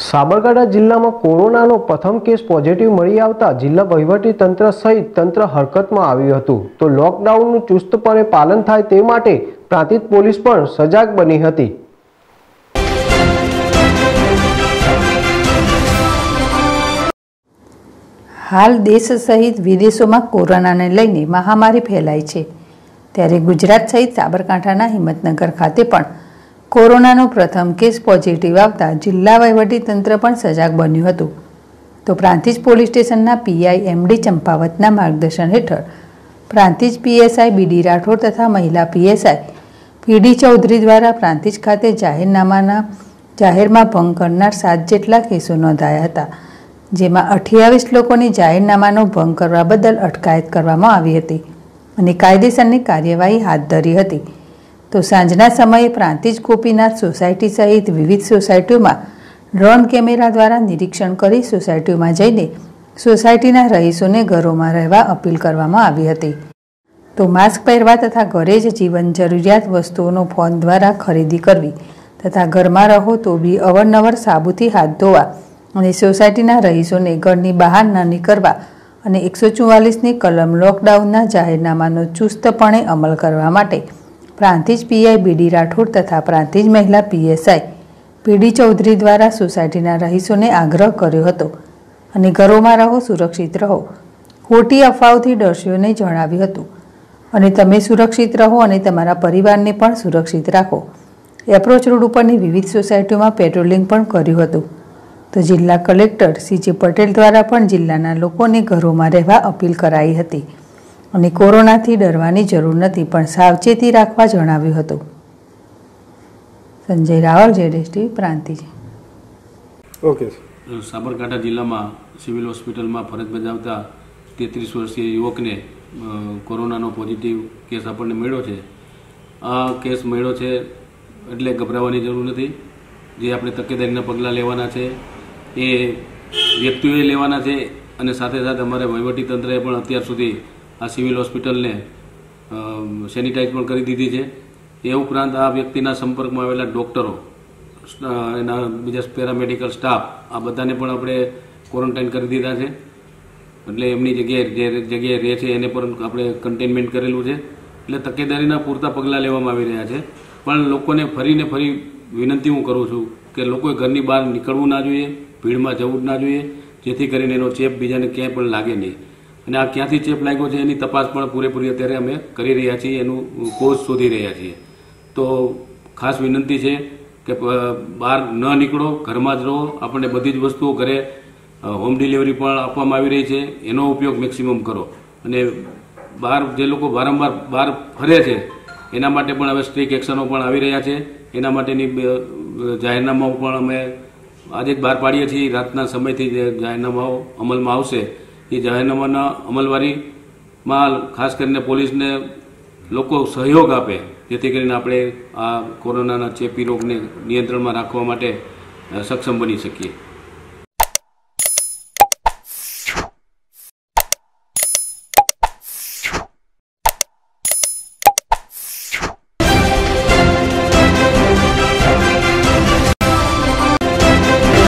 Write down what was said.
સાબરકાંઠા જિલ્લામાં કોરોનાનો પ્રથમ કેસ પોઝિટિવ મળી આવતા જિલ્લા વહીવટી તંત્ર સહિત તંત્ર હરકતમાં આવ્યું હતું. તો લોકડાઉનનું ચુસ્તપણે પાલન થાય તે માટે પ્રાંતિત પોલીસ પણ સજાગ બની હતી. હાલ દેશ સહિત વિદેશોમાં કોરોનાને લઈને મહામારી ફેલાઈ છે. ત્યારે ગુજરાત સહિત સાબરકાંઠાના હિંમતનગર ખાતે પણ કોરોનાનો પ્રથમ કેસ પોઝિટિવ આવતા જિલ્લા વહીવટીતંત્ર પણ સજાગ બન્યું હતું. તો પ્રાંતિજ પોલીસ સ્ટેશનના પીઆઈ એમડી ચંપાવતના માર્ગદર્શન હેઠળ પ્રાંતિજ પીએસઆઈ બીડી રાઠોડ તથા મહિલા પીએસઆઈ પીડી ચૌધરી દ્વારા પ્રાંતિજ ખાતે જાહેરનામાના જાહેરમાં ભંગ કરનાર સાત જેટલા કેસો નોંધાયા હતા, જેમાં અઠ્યાવીસ લોકોની જાહેરનામાનો ભંગ કરવા બદલ અટકાયત કરવામાં આવી હતી અને કાયદેસરની કાર્યવાહી હાથ ધરી હતી. તો સાંજના સમયે પ્રાંતિજ ગોપીનાથ સોસાયટી સહિત વિવિધ સોસાયટીઓમાં ડ્રોન કેમેરા દ્વારા નિરીક્ષણ કરી સોસાયટીઓમાં જઈને સોસાયટીના રહીશોને ઘરોમાં રહેવા અપીલ કરવામાં આવી હતી. તો માસ્ક પહેરવા તથા ઘરે જ જીવન જરૂરિયાત વસ્તુઓનો ફોન દ્વારા ખરીદી કરવી તથા ઘરમાં રહો તો બી અવરનવર સાબુથી હાથ ધોવા અને સોસાયટીના રહીશોને ઘરની બહાર ન નીકળવા અને એકસો ચુમ્માલીસની કલમ લોકડાઉનના જાહેરનામાનો ચુસ્તપણે અમલ કરવા માટે પ્રાંતિજ પીઆઈ બીડી રાઠોડ તથા પ્રાંતિજ મહિલા પીએસઆઈ પીડી ચૌધરી દ્વારા સોસાયટીના રહીશોને આગ્રહ કર્યો હતો. અને ઘરોમાં રહો, સુરક્ષિત રહો, ખોટી અફવાઓથી ડરશીઓને જણાવ્યું હતું. અને તમે સુરક્ષિત રહો અને તમારા પરિવારને પણ સુરક્ષિત રાખો. એપ્રોચ રોડ ઉપરની વિવિધ સોસાયટીઓમાં પેટ્રોલિંગ પણ કર્યું હતું. તો જિલ્લા કલેક્ટર સીજે પટેલ દ્વારા પણ જિલ્લાના લોકોને ઘરોમાં રહેવા અપીલ કરાઈ હતી. અને કોરોનાથી ડરવાની જરૂર નથી પણ સાવચેતી રાખવા જણાવ્યું હતું. સંજય રાવલ જેડેસટી પ્રાંતિજ. ઓકે સાબરકાંઠા જિલ્લામાં સિવિલ હોસ્પિટલમાં ફરજ બજાવતા તેત્રીસ વર્ષીય યુવકને કોરોનાનો પોઝિટિવ કેસ આપણને મળ્યો છે. આ કેસ મળ્યો છે એટલે ગભરાવાની જરૂર નથી. જે આપણે તકેદારીના પગલાં લેવાના છે એ વ્યક્તિઓએ લેવાના છે અને સાથે સાથે અમારે વહીવટીતંત્રએ પણ અત્યાર સુધી આ સિવિલ હોસ્પિટલને સેનિટાઈઝ પણ કરી દીધી છે. એ ઉપરાંત આ વ્યક્તિના સંપર્કમાં આવેલા ડૉક્ટરો એના બીજા પેરામેડિકલ સ્ટાફ, આ બધાને પણ આપણે ક્વોરન્ટાઇન કરી દીધા છે. એટલે એમની જગ્યાએ જે જગ્યાએ રહે છે, એને પણ આપણે કન્ટેનમેન્ટ કરેલું છે. એટલે તકેદારીના પૂરતા પગલાં લેવામાં આવી રહ્યા છે. પણ લોકોને ફરીને ફરી વિનંતી હું કરું છું કે લોકોએ ઘરની બહાર નીકળવું ના જોઈએ, ભીડમાં જવું જ ના જોઈએ. જેથી કરીને એનો ચેપ બીજાને ક્યાંય પણ લાગે નહીં. અને આ ક્યાંથી ચેપ લાગ્યો છે એની તપાસ પણ પૂરેપૂરી અત્યારે અમે કરી રહ્યા છીએ, એનું કોઝ શોધી રહ્યા છીએ. તો ખાસ વિનંતી છે કે બહાર ન નીકળો, ઘરમાં જ રહો. આપણને બધી જ વસ્તુઓ ઘરે હોમ ડિલિવરી પણ આપવામાં આવી રહી છે. એનો ઉપયોગ મેક્સિમમ કરો. અને બહાર જે લોકો વારંવાર બહાર ફરે છે, એના માટે પણ હવે સ્ટ્રિક એક્શનો પણ આવી રહ્યા છે. એના માટેની જાહેરનામાઓ પણ અમે આજે જ બહાર પાડીએ છીએ. રાતના સમયથી જે જાહેરનામાઓ અમલમાં આવશે એ જાહેરનામાના અમલવારીમાં ખાસ કરીને પોલીસને લોકો સહયોગ આપે, જેથી કરીને આપણે આ કોરોનાના ચેપી રોગને નિયંત્રણમાં રાખવા માટે સક્ષમ બની શકીએ.